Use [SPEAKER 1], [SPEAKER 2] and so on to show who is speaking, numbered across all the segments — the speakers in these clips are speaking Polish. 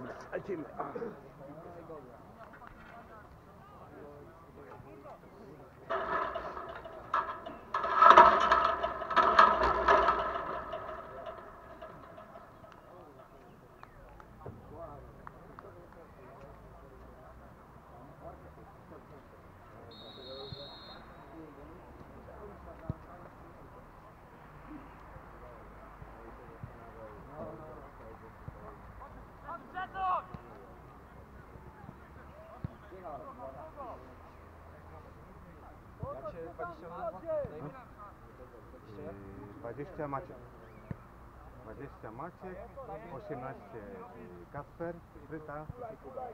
[SPEAKER 1] Dobra, lecimy.
[SPEAKER 2] Jak się 20 nazywa? na imię? 20 jak?
[SPEAKER 3] 20 Maciek. 20 Maciek, 18 Kasper, Fryta i Kuba.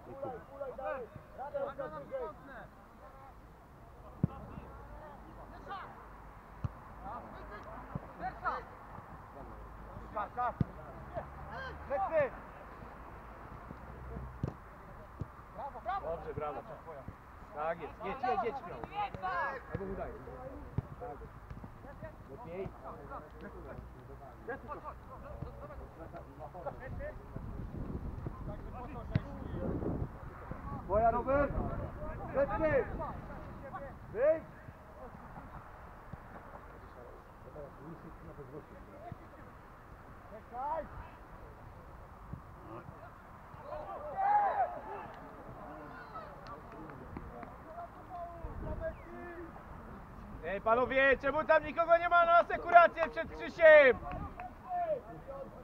[SPEAKER 2] Dobrze, brawo. Tak jest, jedź, jedź, jedź śmiało. Albo udaje. Tak. Lepiej.
[SPEAKER 1] Twoja Robert! Lecimy! Wyjdź!
[SPEAKER 2] Panowie, czemu tam nikogo nie ma na asekurację przed Krzysiem?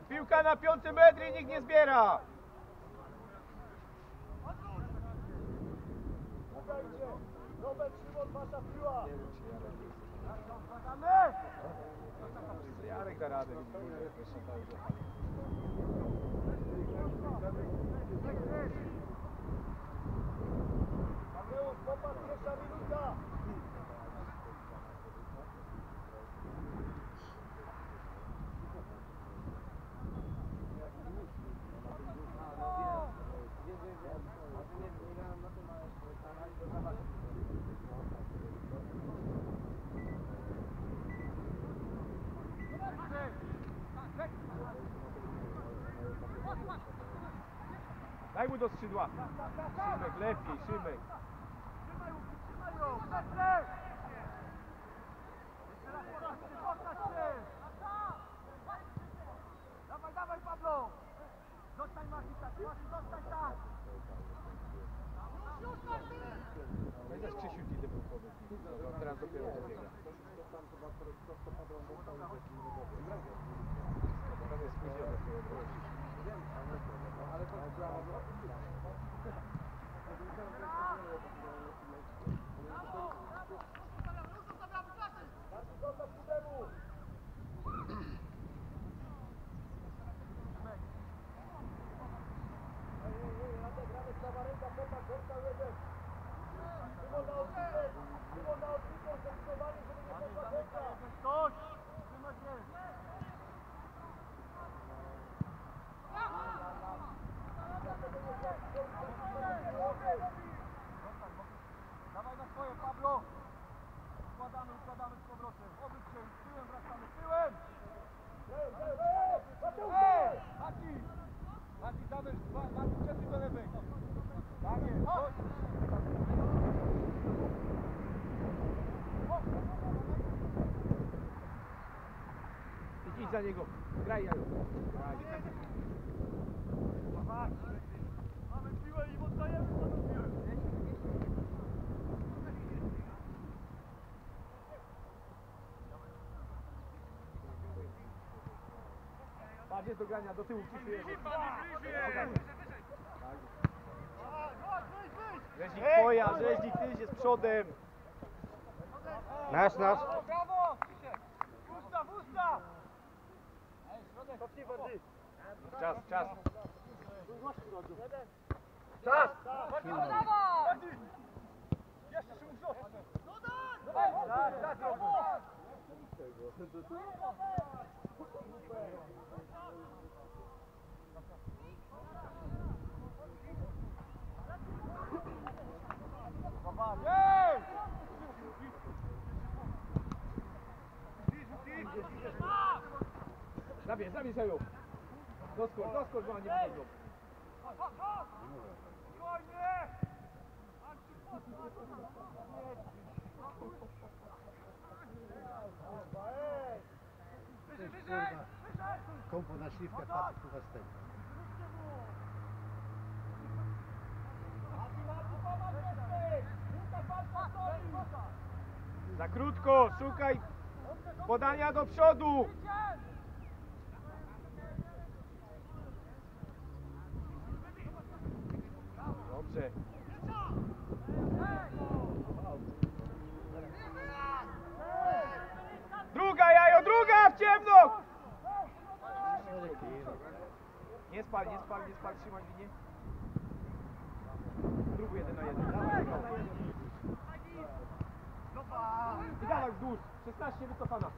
[SPEAKER 2] Piłka na piąty metr i nikt nie zbiera.
[SPEAKER 1] Robert, Szymon, wasza piła!
[SPEAKER 2] Jarek da radę.
[SPEAKER 1] Mateusz, popatrz, pierwsza minuta!
[SPEAKER 2] Do skrzydła. Szymek, lepiej, Szymek.
[SPEAKER 1] Dawaj, dawaj, Pablo! Zostań, Marcin, tak, Marcin, zostań, tak!
[SPEAKER 2] Będziesz Krzysiu ci był powiedz. Dobra, Teraz dopiero dobiega. Tam jest spóźnione.
[SPEAKER 1] Ktoś! Trzymaj się! Dawaj na swoje, Pablo! Układamy, układamy z powrotem. Obróć się, tyłem wracamy, tyłem! Ej! Mati! Mati, dawaj, Mati, przed do lewej. Tak jest, chodź!
[SPEAKER 2] Idź za niego. Graj, Jaro.
[SPEAKER 1] Mamy piłę i oddajemy panu piłę.
[SPEAKER 2] Patrz, jest do grania, do tyłu Krzysiu. Rzeźnik twoja, rzeźnik ty się z przodem.
[SPEAKER 3] Nasz, nasz.
[SPEAKER 1] Brawo, brawo! Krzysiek! Ustaw, ustaw! Cofnij bardziej.
[SPEAKER 2] Czas, czas.
[SPEAKER 1] Czas! Jeszcze się musi
[SPEAKER 2] Zabierz, zabierz ją. Doskocz, doskocz, bo oni nie wychodzą.
[SPEAKER 4] Kompo na śliwkę, patrz z tego.
[SPEAKER 2] Za krótko, szukaj podania do przodu. Dobrze. Druga jajo, druga w ciemno! Nie spal, nie spal, nie spal, trzymaj linię. Drugi jeden na jeden. Dawaj, dawaj. I dawaj wzdłuż. 16 wycofana.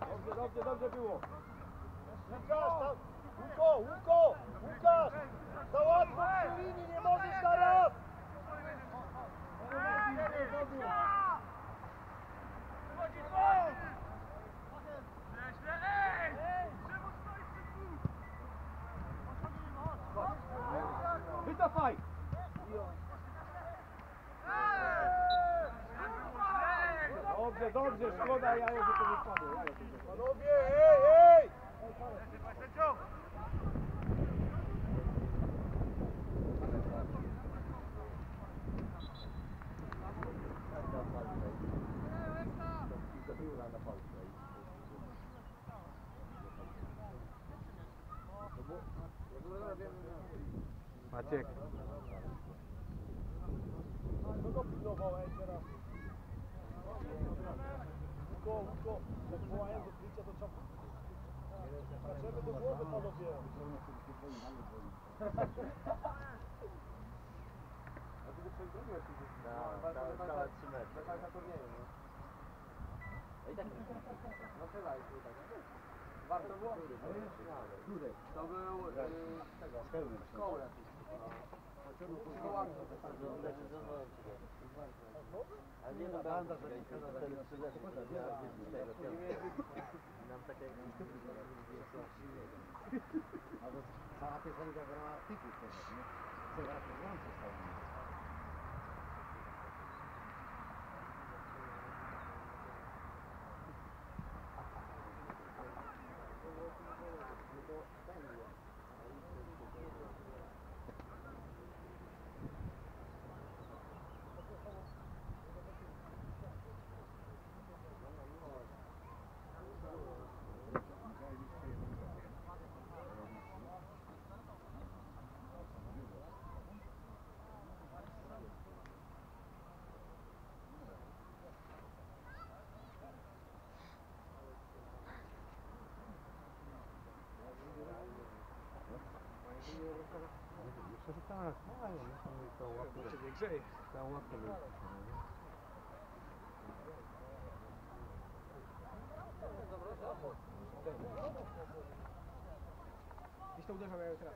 [SPEAKER 2] Dobrze, dobrze, dobrze było.
[SPEAKER 1] Łukasz, tam! Łuko, Łuko! Łukasz! Załatwmy przy linii, nie możesz teraz!
[SPEAKER 2] Wycofaj! Dobrze, dobrze, szkoda jajo, że to nie spadło. Jajo to nie
[SPEAKER 3] Maciek,
[SPEAKER 1] Kogo pilnowałeś teraz? Łuko, Łuko, jak wołają do krycia, to trzeba... Skaczemy do głowy, panowie!
[SPEAKER 4] Albo cała piosenka grała artykuł tego, nie? Co raz to А вот
[SPEAKER 3] саписали как раз тыкву, конечно. Все раз, что он составляет. Że tak, mają, no to to łapkę,
[SPEAKER 2] Się nie grzeje.
[SPEAKER 3] ta łapkę mi
[SPEAKER 2] Gdzieś to uderzał jajo teraz.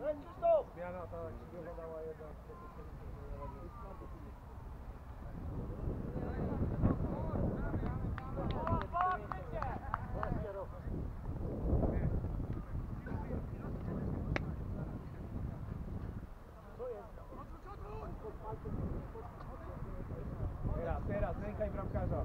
[SPEAKER 1] Leci stop!
[SPEAKER 2] Zmiana ta krzyżowa dała jednak. Teraz, teraz, ręka i bramkarza.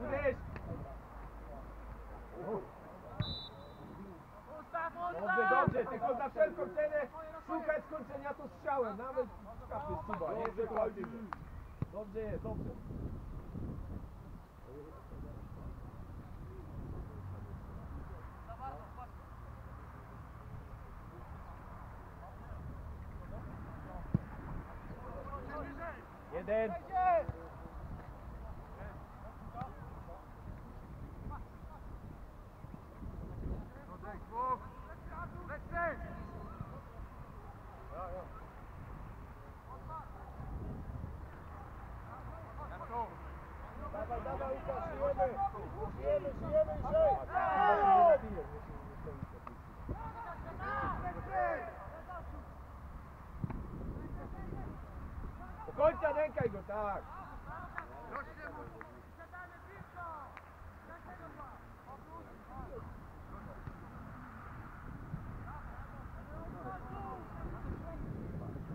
[SPEAKER 2] Uderz! Dobrze, dobrze, tylko za wszelką cenę szukać skończenia to strzałem, nawet z kapy stuba, nie? Dokładnie. Dobrze jest, dobrze. Jeden.
[SPEAKER 1] Dawaj, dawaj, Łukasz, żyjemy! Żyjemy, żyjemy, żyj!
[SPEAKER 2] Do końca nękaj go, tak.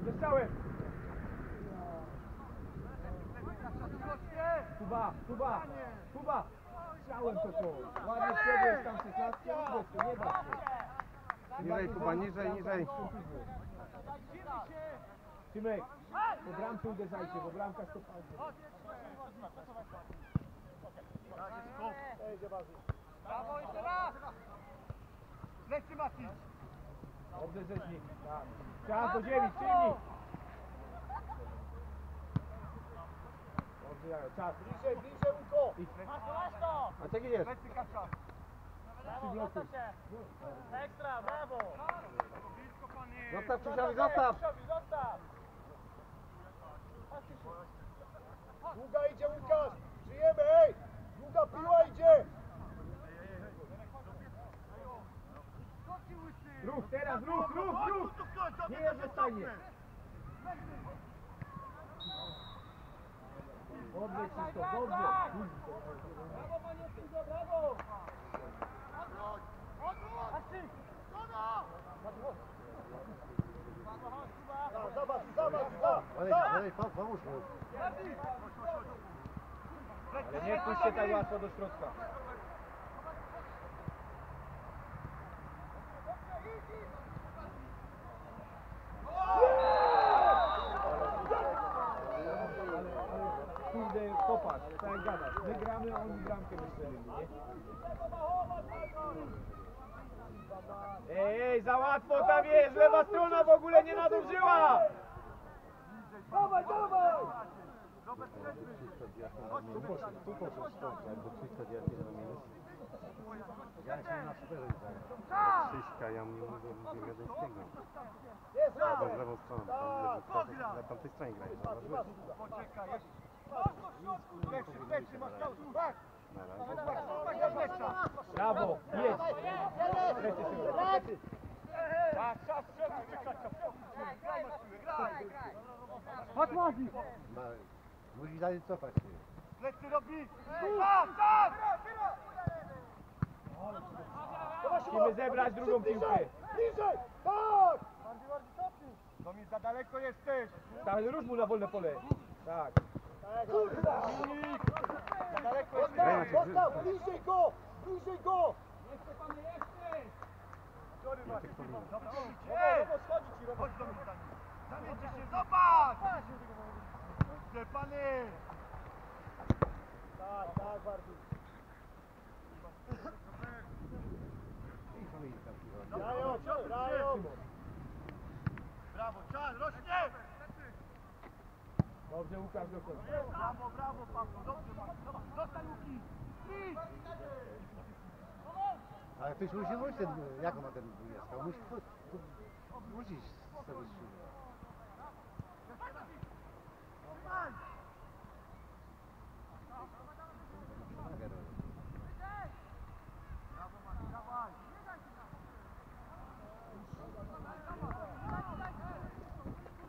[SPEAKER 2] Dostałem. Kuba, Kuba, Kuba. Chciałem to tu. Ładnie szedłeś tam 16, nie nie da się.
[SPEAKER 3] Niżej, Kuba, niżej, niżej.
[SPEAKER 2] Tymek, po bramce uderzajcie, bo bramka stopała.
[SPEAKER 1] Brawo, jeszcze raz! Lecy Mati!
[SPEAKER 2] Dobrze rzecznik, tak. Czas do ziemi. Jajo, czas.
[SPEAKER 1] Bliżej, bliżej, Łuko!
[SPEAKER 2] Idź.
[SPEAKER 3] A tak jest.
[SPEAKER 1] Lecy Kasia!
[SPEAKER 2] Przyblokuj.
[SPEAKER 1] Ekstra, brawo!
[SPEAKER 3] Zostaw Krzysiowi, zostaw!
[SPEAKER 1] Zostaw! Długa idzie Łukasz! Żyjemy, ej! Długa piła idzie!
[SPEAKER 2] Ruch, teraz ruch, ruch, ruch! Nie jest zostanie. Dobrze, Krzysztof, dobrze.
[SPEAKER 1] Brawo, panie Studio, brawo! Zobacz, zobacz, zobacz!
[SPEAKER 4] Pom- pomóż mu.
[SPEAKER 2] Ale nie wpuśćcie tak łatwo do środka. Kurde, popatrz, tak jak gadasz. My gramy, a oni bramkę wystrzelili, nie? Ej, ej, za łatwo tam jest, lewa strona w ogóle nie nadążyła!
[SPEAKER 1] Dawaj, dawaj!
[SPEAKER 3] Tu poszedł, tu poszedł stąd, jakby Krzyśka diakiez na minus.
[SPEAKER 4] Ja jestem na superze widzę.
[SPEAKER 3] Krzyśka, ja mu mówię, mówię Miodyńskiego.
[SPEAKER 1] Jest
[SPEAKER 3] Albo w lewą stronę, tam lewy stronę, na tamtej stronie grają, zauważyłeś?
[SPEAKER 1] Poczekaj, jest. Plecy, plecy, masz tam, tak!
[SPEAKER 3] Na razie.
[SPEAKER 1] Tak, do plecza!
[SPEAKER 2] Brawo, jedź! Lecie się.
[SPEAKER 1] Tak, czas, przełóż się, Kasia, przełóż się! Graj, na siłę, graj!
[SPEAKER 4] Ma, musi dalej cofać się.
[SPEAKER 1] Plecy robi! Tak, tak!
[SPEAKER 2] Musimy zebrać drugą piłkę.
[SPEAKER 1] Bliżej! Tak! Do mnie za daleko jesteś!
[SPEAKER 2] Tak, rusz mu na wolne pole. Tak.
[SPEAKER 1] Kurwa!
[SPEAKER 3] Maciek,
[SPEAKER 1] Postaw, bliżej go! Bliżej go! Sorry, Maciek, Ej! Chodź do mnie, Zamieńcie się, zobacz! Szczepany! Tak, tak, bardziej. Grają, grają! Brawo, czas, rośnie!
[SPEAKER 2] Dobrze, Łukasz, do końca.
[SPEAKER 1] Brawo, brawo, Paweł, dobrze. Zobacz, Zostań, Łuki!
[SPEAKER 4] Ale ktoś musi ten, jak on ma ten dwudziestka? Musi wrócić sobie z siły. Nogę robi.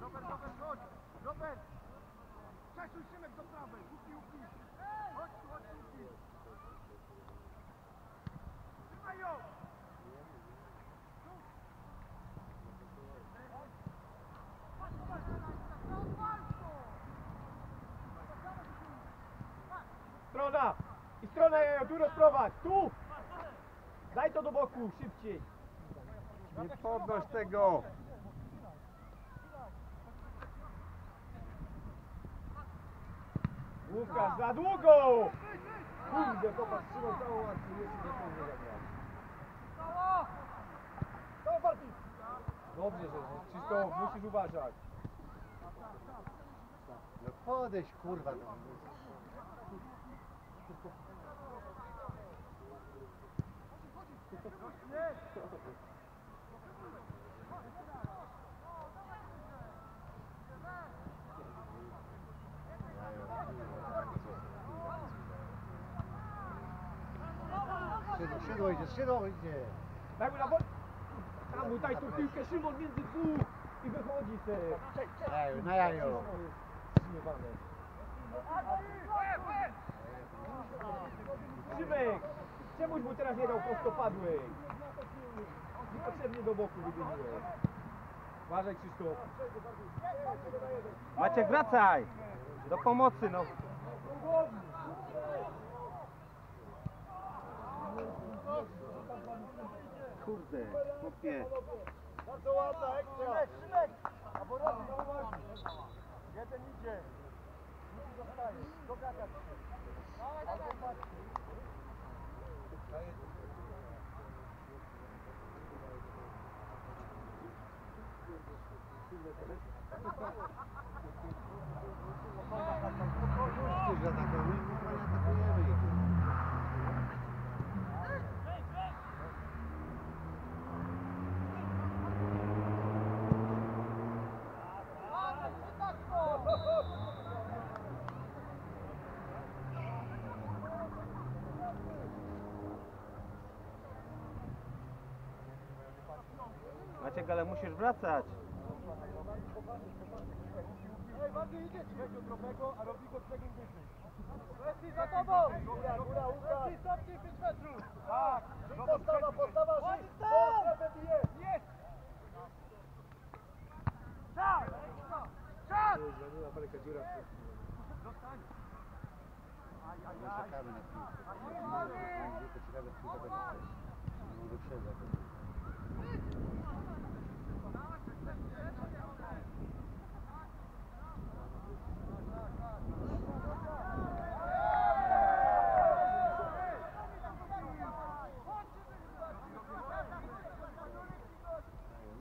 [SPEAKER 1] Robert, Robert, chodź! Robert! Przesuń Szymek do prawej! Łuki, Łuki! Chodź tu, chodź tu, Łuki! Trzymaj ją!
[SPEAKER 2] Strona! I strona, Jajo, tu rozprowadź, tu! Daj to do boku, szybciej.
[SPEAKER 3] Nie podnoś tego!
[SPEAKER 2] Łukasz, za długo! Kurde, popatrz, trzymał całą akcję, jeszcze nie powinien zagrać. Dobrze, że Krzysztof, musisz uważać.
[SPEAKER 4] No podejdź kurwa. No. Szydło, idzie, szydło idzie.
[SPEAKER 2] Daj mu na bok. Tam mu daj tu piłkę, Szymon między dwóch i wychodzi.
[SPEAKER 4] Jaju, na.
[SPEAKER 2] Zmywane. Szymek, czemuś mu teraz nie dał prostopadłej? Niepotrzebnie do boku wybiegłeś. Uważaj Krzysztof.
[SPEAKER 3] Maciek, wracaj! Do pomocy, no. Kurde, chłopie.
[SPEAKER 1] Bardzo ładna ekstra. Szymek, Szymek! Albo robi, Jeden idzie. Drugi zostaje. Dogania się. Albo patrzy.
[SPEAKER 4] Ty, że atakujemy, kurwa, nie atakujemy ich.
[SPEAKER 3] Maciek, ale musisz wracać.
[SPEAKER 1] Ej, bardziej idzie ci weź drobnego, a robi go trzecim wyżej. Leci za tobą! Góra, góra, Łukasz! Leci, stopnij 5 metrów! Tak! Postawa, postawa, żyj! Po strefę bije! Jest! Czas! Czas!
[SPEAKER 4] My czekamy na piłkę. Ciekawe, czy to będzie. Nie wyprzedza.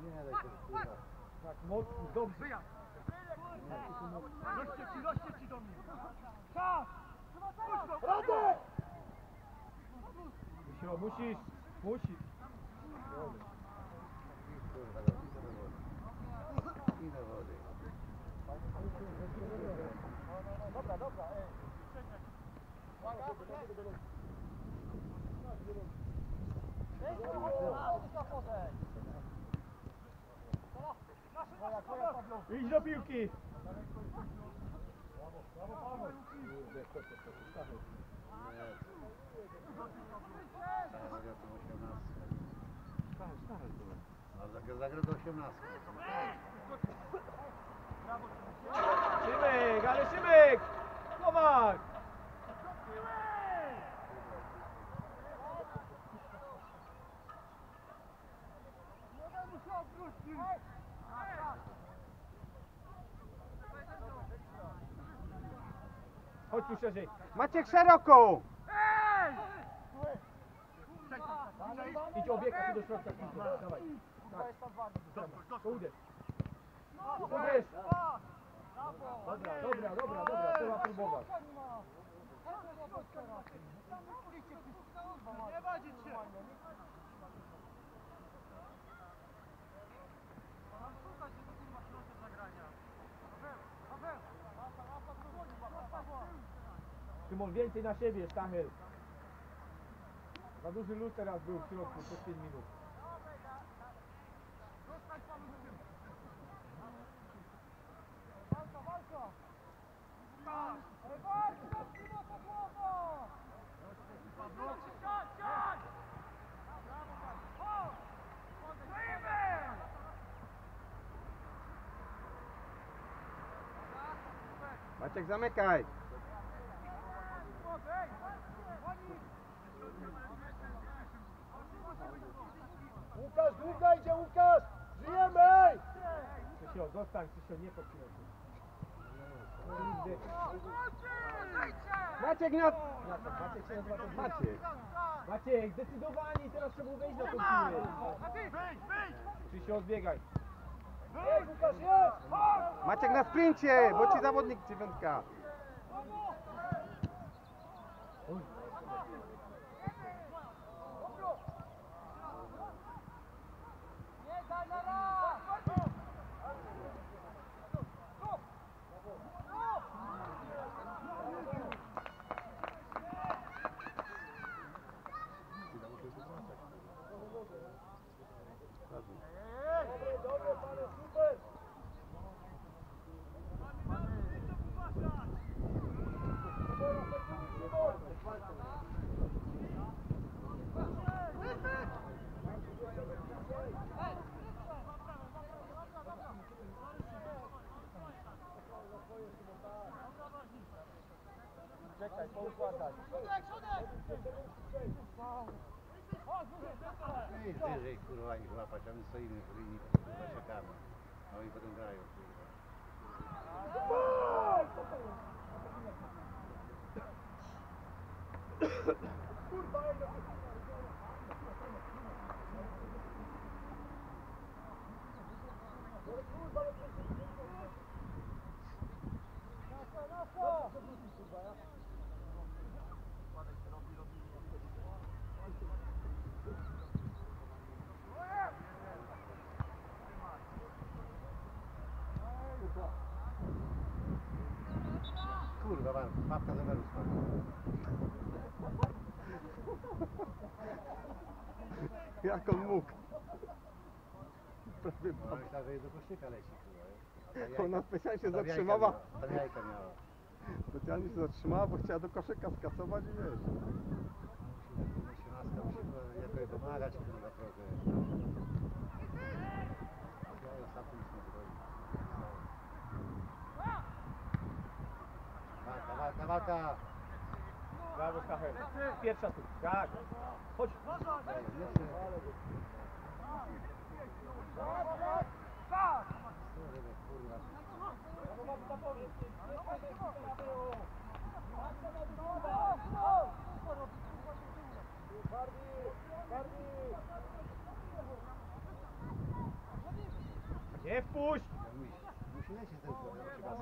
[SPEAKER 4] Nie daj się kurwa.
[SPEAKER 2] Tak
[SPEAKER 1] Rośnie ci, do mnie! Czas! Radę!
[SPEAKER 2] Misio, musisz, musisz.
[SPEAKER 4] Kurwa, i do wody. I do wody.
[SPEAKER 1] Dobra, dobra, ej. Uwaga,
[SPEAKER 2] Idź do piłki.
[SPEAKER 4] Zagrał to 18. No, zagrał- Zagrał do 18.
[SPEAKER 2] Szymek, ale Szymek! Zobacz! Chodź tu szerzej.
[SPEAKER 3] Maciek, szeroko!
[SPEAKER 2] Idź obiega tu do środka. Dawaj. Tak. Uderz. Uderz. Dobra, dobra, dobra, dobra. Trzeba próbować.
[SPEAKER 1] Nie wadzić się!
[SPEAKER 2] Szymon, więcej na siebie, Stachel. Za duży lód teraz był w środku przez 5 minut.
[SPEAKER 3] Maciek, zamykaj!
[SPEAKER 1] Łukasz, długa idzie Łukasz! Żyjemy!
[SPEAKER 2] Krzysio, zostań, Krzysio, nie się. Kurde. Maciek na... Maciek się nazywa ten Maciek. Maciek, zdecydowanie teraz trzeba wejść na tą piłę. Krzysiu, odbiegaj.
[SPEAKER 1] Jest, Łukasz, jest!
[SPEAKER 3] Maciek na sprincie, bo ci zawodnik dziewiątka.
[SPEAKER 4] Idź wyżej, kurwa, ich łapać, a my stoimy w linii, kurwa, czekamy. A oni potem grają, mam, papka meru spadła.
[SPEAKER 3] Jak on mógł? Prawie
[SPEAKER 4] No, myślała, że jej do koszyka leci?
[SPEAKER 3] Ona specjalnie się zatrzymała.
[SPEAKER 4] Tam jajka miała.
[SPEAKER 3] Specjalnie się zatrzymała, bo chciała do koszyka skasować i wiesz.
[SPEAKER 4] Osiemnastka musi kurwa, jakoś pomagać, kurwa, trochę. Ja ostatnio nic nie zrobił. Walka!
[SPEAKER 2] Brawo, Stachel. Pierwsza tu. Tak. Chodź. Nie wpuść!
[SPEAKER 4] Musi lecieć ten kurwa,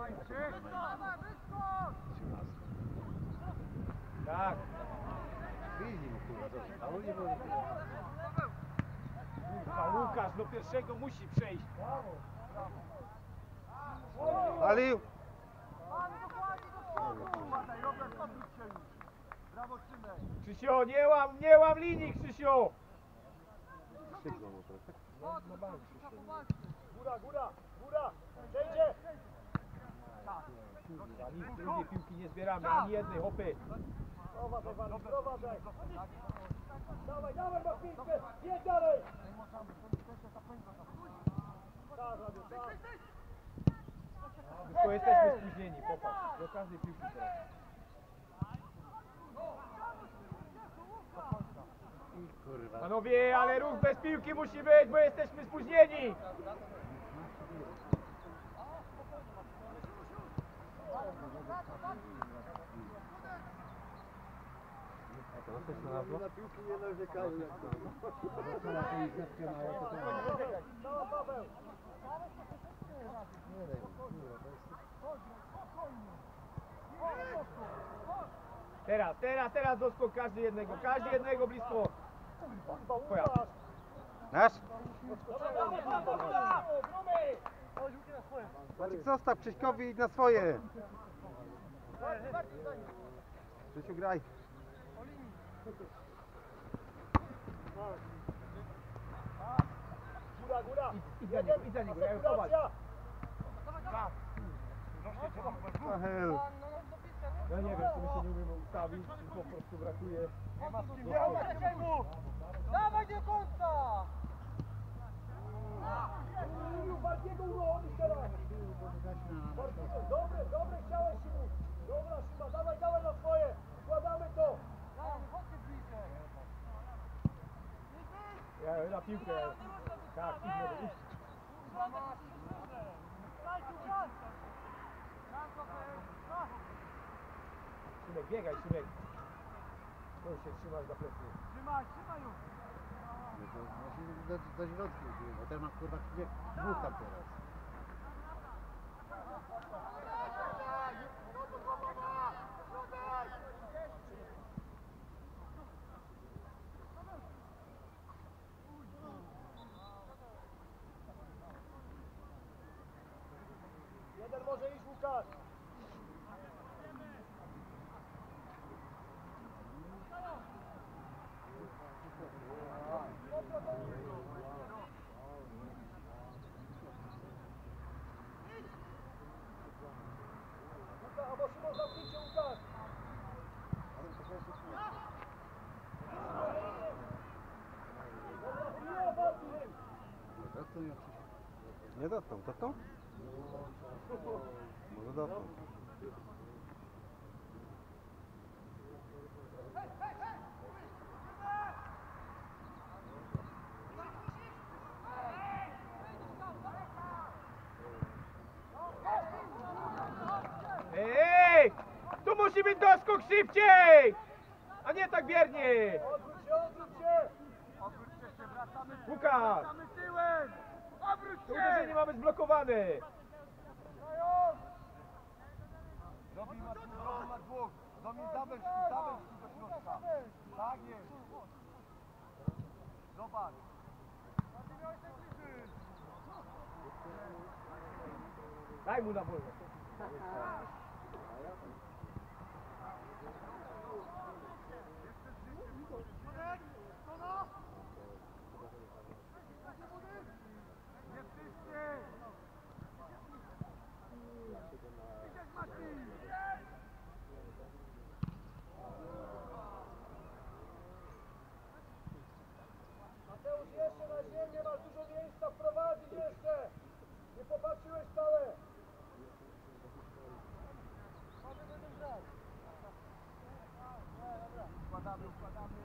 [SPEAKER 2] Tak.
[SPEAKER 4] Widzi mu kurwa, dobrze. A on nie był
[SPEAKER 2] Kurwa, Łukasz, do pierwszego musi przejść.
[SPEAKER 3] Ali!
[SPEAKER 2] Przysio, nie łam, nie łam linii, Krzysio!
[SPEAKER 3] Krzyknął mu trochę.
[SPEAKER 1] Góra, góra, góra! Przejdzie!
[SPEAKER 2] Kurwa, nic drugiej piłki nie zbieramy, ani jednej, hopy.
[SPEAKER 1] Prowadzaj! Dawaj, dawaj na piłkę! Jedź dalej!
[SPEAKER 2] Tylko jesteśmy spóźnieni. Do każdej piłki teraz.
[SPEAKER 4] kurwa.
[SPEAKER 2] Panowie, ale ruch bez piłki musi być, bo jesteśmy spóźnieni.
[SPEAKER 1] Na piłki nie narzekają jak to. No, Paweł!
[SPEAKER 2] Teraz, teraz, teraz doskok każdy jednego, każdy jednego blisko. Twoja.
[SPEAKER 3] Nasz? Maciek zostaw Krzyśkowi na swoje. Krzysiu graj.
[SPEAKER 1] Góra, góra!
[SPEAKER 2] Idź za niego, idź za niego, ja już zobacz.
[SPEAKER 1] Asekuracja!
[SPEAKER 3] Stachel.
[SPEAKER 2] Ja nie wiem, czy my się nie umiemy ustawić, czy po prostu brakuje.
[SPEAKER 1] Nie obracaj mu! Dawaj do końca! Bardziego urobić teraz! Bardziego, Dobre, dobre chciałeś Simu! Dobra Szyma, dawaj, dawaj na swoje! Składamy to!
[SPEAKER 2] Ja na piłkę. Tak, idź idź. Szymek, biegaj Szymek. Tu się trzymasz za plecy.
[SPEAKER 1] Trzymaj, trzymaj już!
[SPEAKER 4] No do, do środku, bo ten ma kurwa dwóch tam teraz.
[SPEAKER 1] Szymon zamknijcie Łukasz! Dobra, nie, Bardziej!
[SPEAKER 4] No to nie oczywiście.
[SPEAKER 3] Nie dotknął, dotknął? Może dotknął.
[SPEAKER 2] Ej! Tu musi być doskok szybciej! A nie tak biernie!
[SPEAKER 1] Odwróć się, odwróć się! Odwróćcie się, wracamy tyłem!
[SPEAKER 2] Łukasz!
[SPEAKER 1] Wracamy tyłem! Obróć
[SPEAKER 2] To
[SPEAKER 1] się!
[SPEAKER 2] uderzenie ma być blokowane!
[SPEAKER 1] Domin ma, Domin ma dwóch. Domin zabędź, zabędź do środka. Tak jest. Zobacz.
[SPEAKER 2] Daj mu na wolę.
[SPEAKER 1] Nie wszyscy! Idziesz Marcin! Mateusz, jeszcze na ziemię, masz dużo miejsca, wprowadzić jeszcze! Nie popatrzyłeś wcale! Układamy, układamy.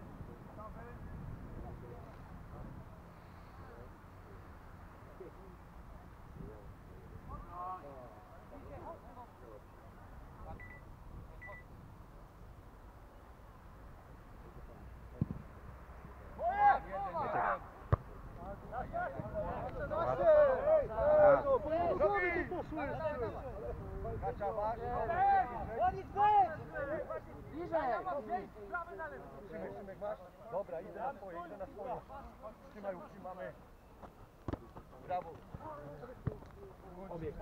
[SPEAKER 1] Gotowy? Szymek, Szymek masz? Dobra, idę na swoje, idę na swoje. Trzymaj, utrzymamy. Brawo.
[SPEAKER 2] Obieg.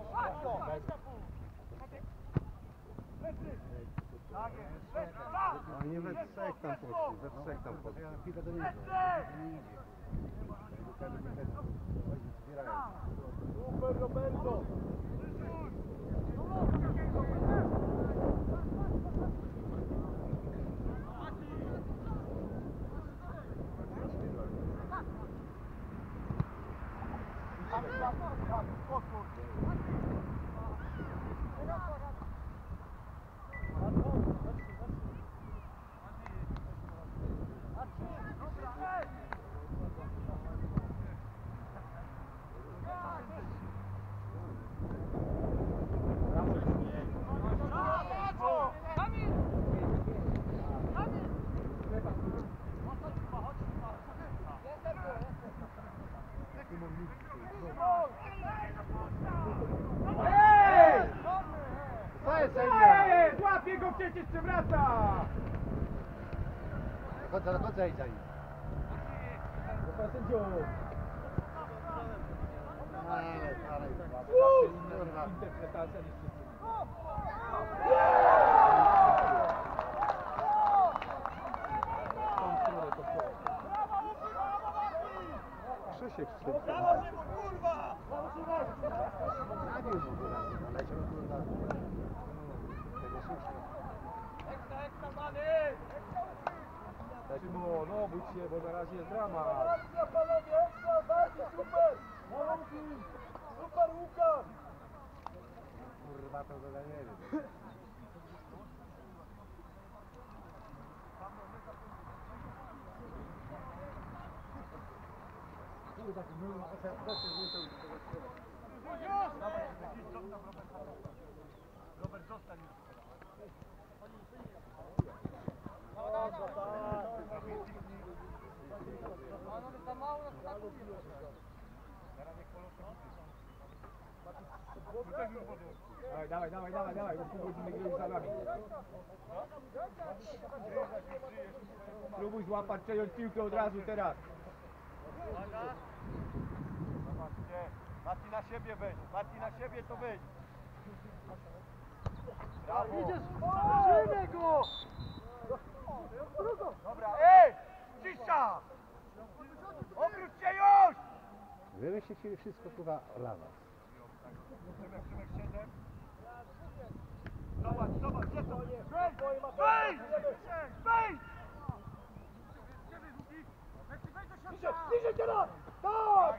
[SPEAKER 1] Jest.
[SPEAKER 3] Oni we trzech tam poszli, we trzech tam poszli.
[SPEAKER 4] Ja piłkę do niego. Nie nie.
[SPEAKER 1] Super Roberto.
[SPEAKER 2] Budźcie, bo na razie
[SPEAKER 4] jest drama. Akcja panowie, ekstra, bardziej
[SPEAKER 2] super! Łąki!
[SPEAKER 4] Super Łukasz!
[SPEAKER 2] Kurwa to zadanie. Kurwa, to my
[SPEAKER 3] mamy teraz
[SPEAKER 4] proszę, nie to Robert, zostań już. Oni już
[SPEAKER 2] nie. No, no, no, no, no, no, no,
[SPEAKER 1] no, Panowie,
[SPEAKER 4] za mało nas atakuje.
[SPEAKER 1] Teraz jak polotę
[SPEAKER 2] Dawaj, dawaj, dawaj, dawaj, dawaj. Próbuj złapać przejąć piłkę od razu teraz.
[SPEAKER 1] Zobaczcie, Mati na siebie weź, Mati na siebie to weź. Brawo. Idziesz, go! Dobra, ej, cisza! Obróć się już!
[SPEAKER 4] Wy byście chcieli wszystko kurwa dla was.
[SPEAKER 1] Zobacz, zobacz, gdzie to jest? Wejdź! Wejdź! Bliżej teraz! Tak!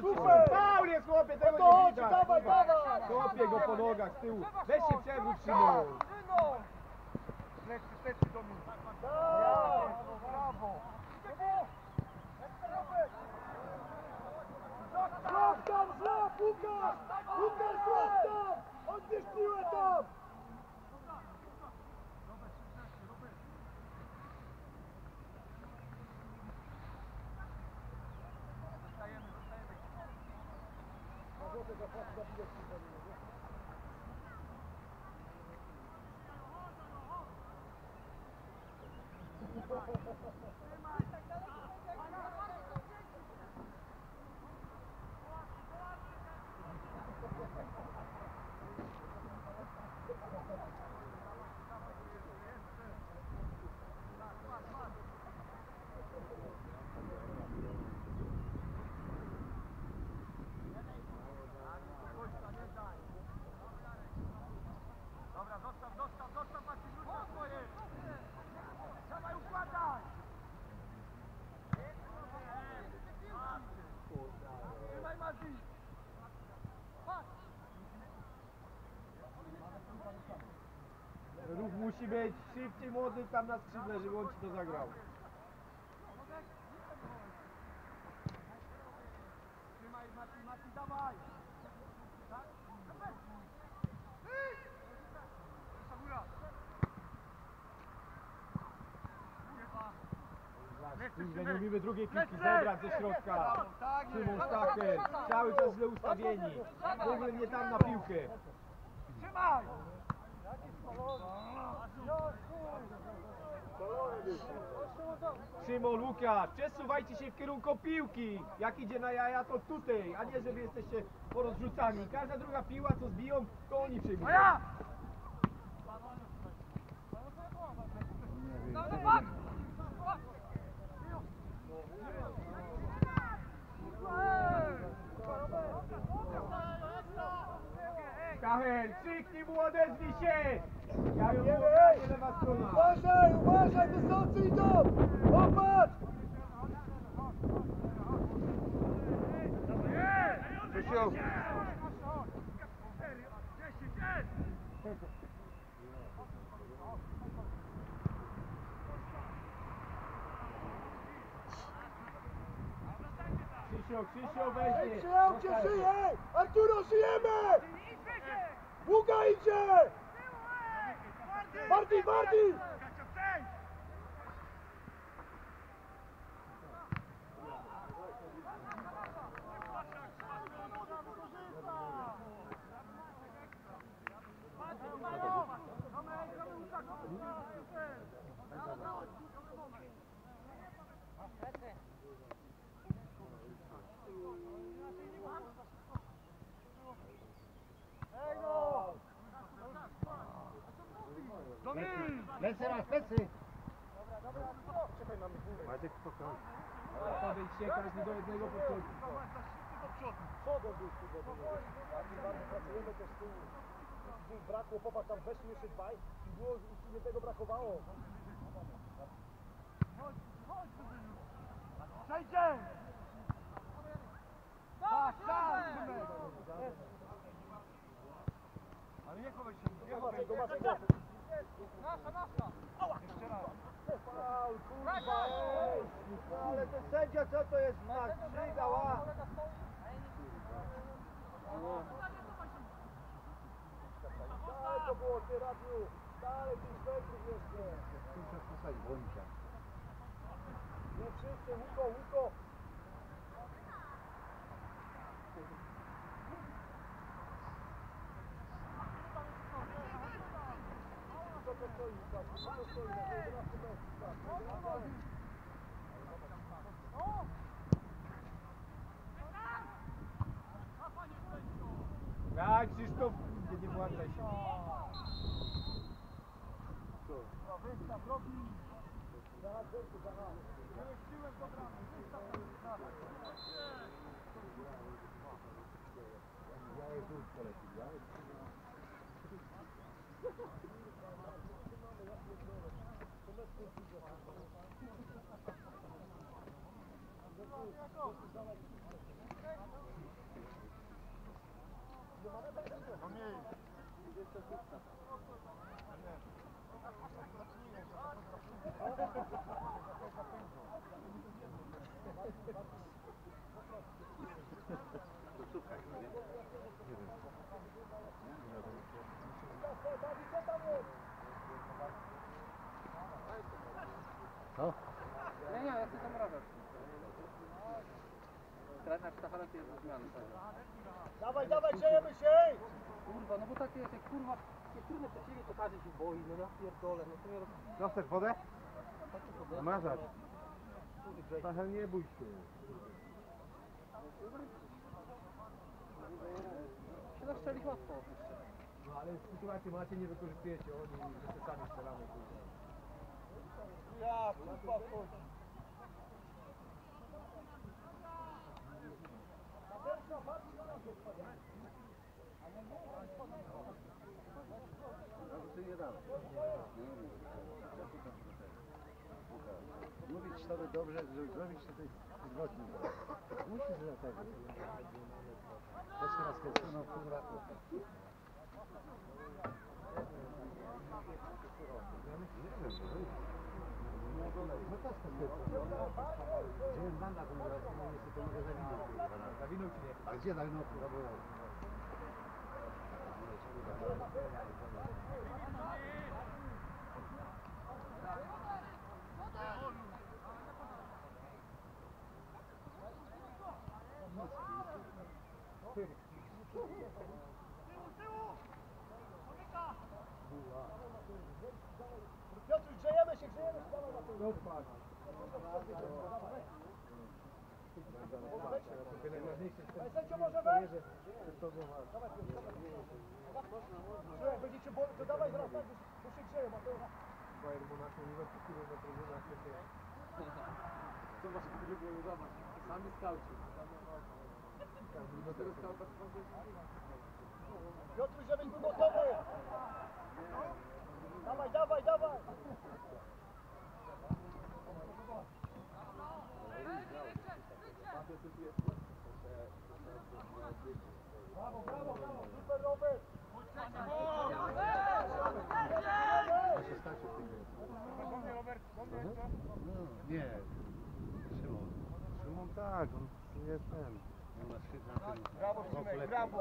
[SPEAKER 2] Super! Faul jest chłopie, tego
[SPEAKER 1] to
[SPEAKER 2] nie widać.
[SPEAKER 1] dawaj, dawaj!
[SPEAKER 2] Chłopie go po nogach z tyłu. Weź się przewróć, Szymon.
[SPEAKER 1] Plecy, plecy
[SPEAKER 2] Musi być szybciej młody tam na skrzydle, żeby on ci to zagrał.
[SPEAKER 1] Trzymaj, Maciej, Maciej, dawaj! Tak?
[SPEAKER 2] Kurde, nie lubimy drugiej piłki zebrać ze środka.
[SPEAKER 1] Tak
[SPEAKER 2] Szymon Stacher, cały czas źle ustawieni. W ogóle nie tam na piłkę.
[SPEAKER 1] Trzymaj!
[SPEAKER 2] Szymon, Łukasz, przesuwajcie się w kierunku piłki. Jak idzie na jaja, to tutaj, a nie, żeby jesteście porozrzucani. Każda druga piła, co zbiją, to oni przejmują.
[SPEAKER 1] Ja!
[SPEAKER 2] Kachel, krzyknij mu, odezwij się!
[SPEAKER 1] Uważaj, uważaj, wysoko idą! Popatrz!
[SPEAKER 4] Krzysiu!
[SPEAKER 2] Krzysio, Krzysio, weźmie.
[SPEAKER 1] Przyjął cię, żyje! Arturo, żyjemy! Łuka idzie! Marti, Marti! Bardziej, bardziej!
[SPEAKER 4] Lecę na plecy!
[SPEAKER 3] Maciek spokojnie.
[SPEAKER 2] Podejdź się, każdy do jednego podchodzi.
[SPEAKER 1] Przodem był tego Taki bardzo pracujemy też z tyłu. Jeśli brakło, popatrz, tam weszli jeszcze dwaj i było, jednego brakowało. Przejdzie! Tak, tak! Ale nie chowaj się, nie chowaj się. Nasza, nasza! Jeszcze raz. Faul, kurwa! Ale ten sędzia co to jest? Mastrzyga, ła! Daj to było, ty Radiu! Dalej, tych metrów jeszcze! Nie wszyscy, Łuko, Łuko! stoi, patrz, kto stoi na 11 metrów, tak.
[SPEAKER 2] Krzysztof, nie, nie włączaj się.
[SPEAKER 1] No, wystaw, robi. Zaraz, Zerku, zaraz. Wyściłem do bramy, wystaw tam, wystaw.
[SPEAKER 4] Co?
[SPEAKER 5] Nie, nie, ja chcę tam rower. Trener to jest zmiany.
[SPEAKER 1] Dawaj, dawaj, grzejemy się!
[SPEAKER 5] Kurwa, no bo takie, jak kurwa, jak trudne przeciwnie, to każdy się boi, no ja pierdolę, no to nie roz...
[SPEAKER 3] No chcesz wodę? Mazać. Trochę nie bój się.
[SPEAKER 5] się zastrzelić łatwo.
[SPEAKER 2] No ale sytuację macie, nie wykorzystujecie, oni że sami strzelamy. kurwa.
[SPEAKER 1] Ja, kurwa.
[SPEAKER 4] To nie dałem. Mówić sobie dobrze, żeby zrobić to zgodnie. Musisz do tego. Jest raz w pół roku. No to jest to. Gdzie banda to może, no niestety to może zawinąć.
[SPEAKER 2] Zawinął czy nie?
[SPEAKER 4] A gdzie tak no kurwa było?
[SPEAKER 1] Piotr, grzejemy się, grzejemy się, dawaj na to.
[SPEAKER 2] Najważniejsze jest
[SPEAKER 1] Panie sędzio, może wejść? Będziecie dawaj zaraz tak, bo się grzeją, a to...
[SPEAKER 2] Bayern Monaco nie kultury na trybunach, takie...
[SPEAKER 5] Zobacz, który był, zobacz. Sami skauci.
[SPEAKER 2] No
[SPEAKER 5] Tego skauta sprawdzę.
[SPEAKER 1] Piotr, żebyś był gotowy! Dawaj, dawaj, dawaj! Brawo, brawo, brawo, super Robert!
[SPEAKER 4] To się starczy w tym wieku. No, nie. Szymon.
[SPEAKER 3] Szymon tak, on jest ten.
[SPEAKER 4] On nas chyba
[SPEAKER 1] Brawo, Szymek, brawo!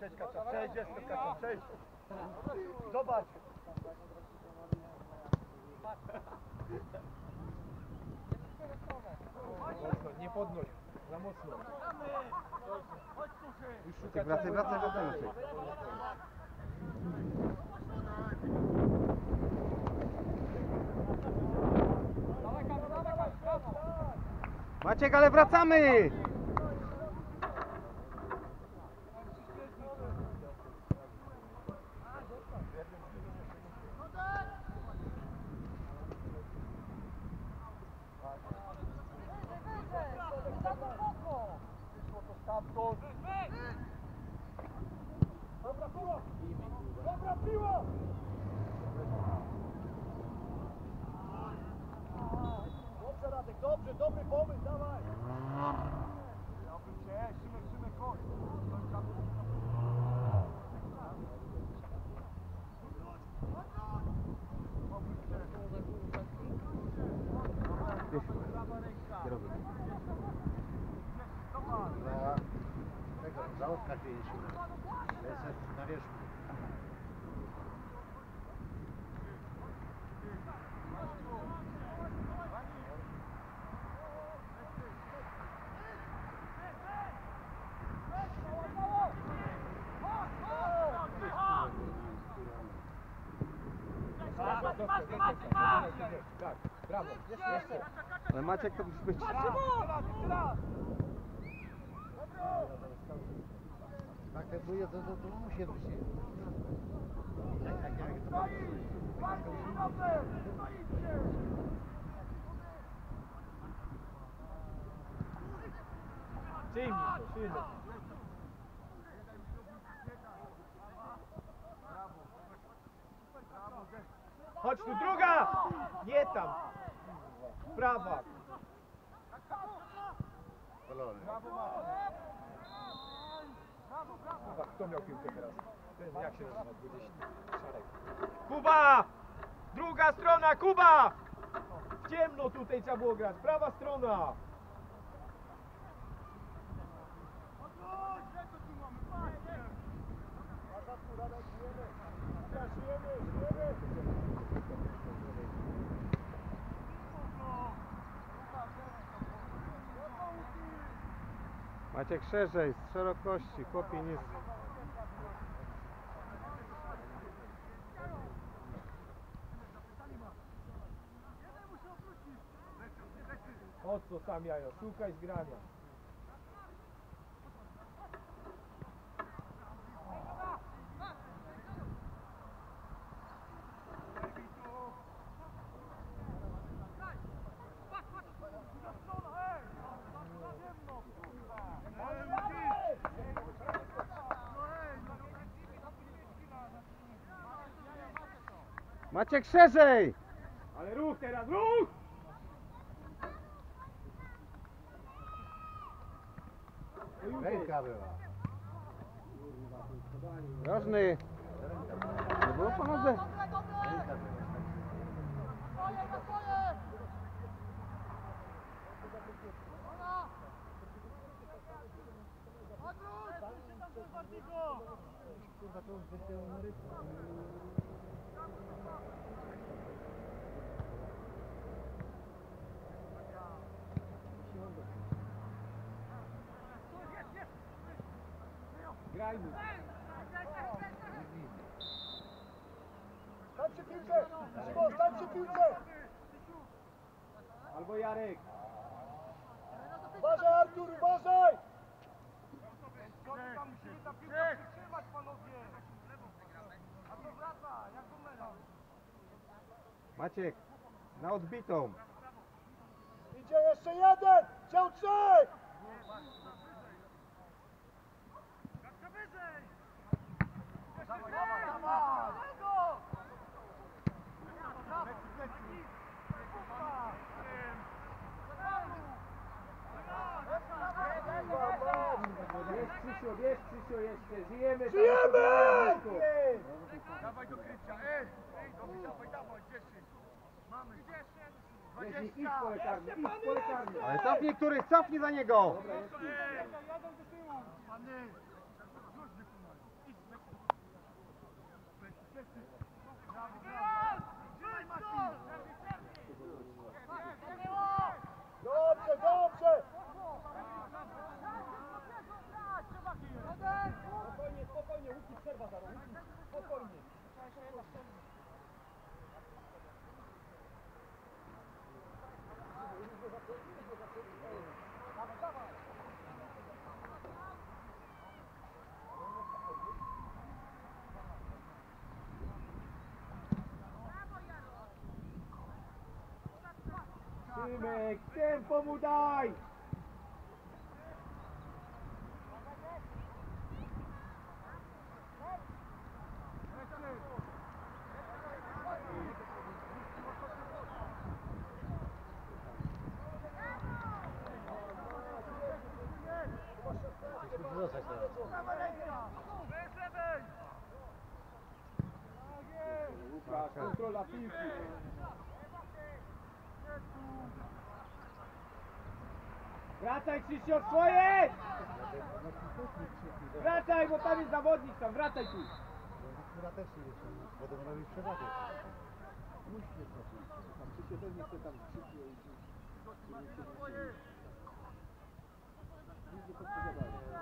[SPEAKER 1] Cześć, Kacia, cześć, jest to Kacia, cześć! Zobacz!
[SPEAKER 2] Nie podnoś, za mocno.
[SPEAKER 3] Wracaj,
[SPEAKER 2] celu.
[SPEAKER 3] wracaj, wracaj. Maciek. Ale wracamy!
[SPEAKER 1] Wyszło to stamtąd! Dobra piła! Dobra piła! Dobrze Radek, dobrze, dobry pomysł, dawaj! Ja bym cię, Szymek, Szymek, chodź!
[SPEAKER 3] Kierownik.
[SPEAKER 1] Zobacz!
[SPEAKER 4] Za tego, za oka pięciu. To jest na wierzchu.
[SPEAKER 2] Dobrze, dobrze, dobrze, Tak, brawo, jeszcze.
[SPEAKER 3] Ale Maciek to musi być...
[SPEAKER 4] Tak jak byje, to, to, to musi być. Tak, tak, jak to
[SPEAKER 2] Przyjmij to, przyjmij. Chodź tu, druga! Nie tam. Prawa.
[SPEAKER 4] Balony.
[SPEAKER 2] Kuba, kto miał piłkę teraz? Ten, jak się nazywa? 20. Szarek. Kuba! Druga strona, Kuba! W ciemno tutaj trzeba było grać. Prawa strona.
[SPEAKER 3] Maciek szerzej, z szerokości, chłopie nie...
[SPEAKER 2] O co sam jajo, szukaj zgrania.
[SPEAKER 3] Maciek szerzej!
[SPEAKER 2] Ale ruch teraz, ruch!
[SPEAKER 4] Ręka była.
[SPEAKER 3] Rożny! Nie było pomocy?
[SPEAKER 2] Grajmy.
[SPEAKER 1] Stań przy piłce! Szymon, stań przy piłce!
[SPEAKER 2] Albo Jarek.
[SPEAKER 1] Uważaj Artur, uważaj!
[SPEAKER 3] Maciek, na odbitą.
[SPEAKER 1] Idzie jeszcze jeden! Ciał trzech!
[SPEAKER 2] Jest Krzysiu, jest Krzysiu jeszcze. Żyjemy.
[SPEAKER 1] Żyjemy!
[SPEAKER 2] Dawaj do krycia. Ej, ej, dawaj, dawaj, 10. Mamy. 10. Idź pole karne, idź pole karne.
[SPEAKER 3] Ale cofnij któryś, cofnij za niego!
[SPEAKER 1] Dobrze, dobrze!
[SPEAKER 2] Spokojnie, spokojnie, Łuki przerwa zaraz. Łuki, Spokojnie. Tymek, tempo mu daj!
[SPEAKER 4] Musi zostać teraz.
[SPEAKER 2] Łukasz, kontrola piłki. Wracaj Krzysiu, swoje! Wracaj, bo tam jest zawodnik tam, wracaj tu.
[SPEAKER 4] Która też nie jest, potem robi przewagę. Musi się
[SPEAKER 2] Tam Krzysiu też nie chce tam krzyknie i... Nic nie podpowiadali.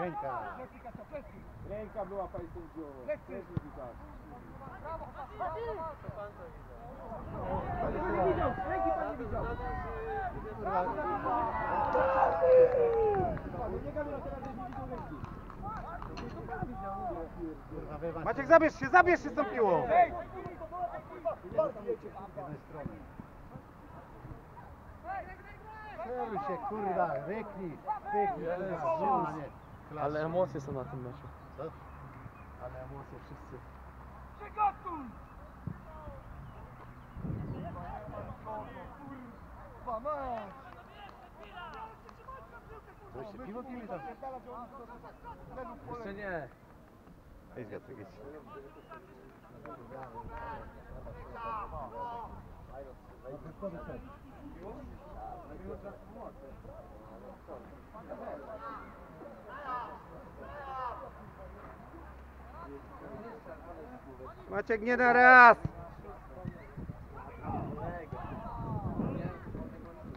[SPEAKER 4] Ręka.
[SPEAKER 2] Ręka była. Też tak. Ale pan nie widział, ręki pan nie widział. No
[SPEAKER 3] Maciek, zabierz się, zabierz się z tą piłą!
[SPEAKER 4] Celuj się, kurwa, ryknij, pyknij, kurwa, nie. Klasa.
[SPEAKER 5] Ale emocje są na tym meczu.
[SPEAKER 4] Co?
[SPEAKER 5] Ale emocje wszyscy.
[SPEAKER 4] To jeszcze piwo pili tam?
[SPEAKER 5] Jeszcze nie.
[SPEAKER 3] Idź Piotrek, idź. Maciek, nie na raz!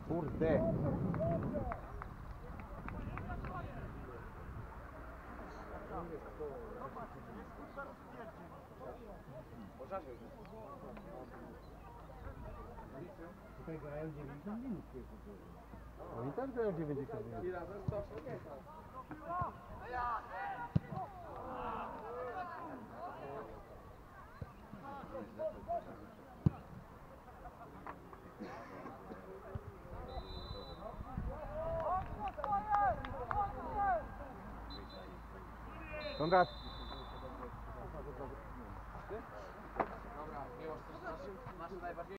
[SPEAKER 3] Kurde.
[SPEAKER 4] Tutaj grają 90 minut.
[SPEAKER 3] Oni tak grają 90 minut. Então,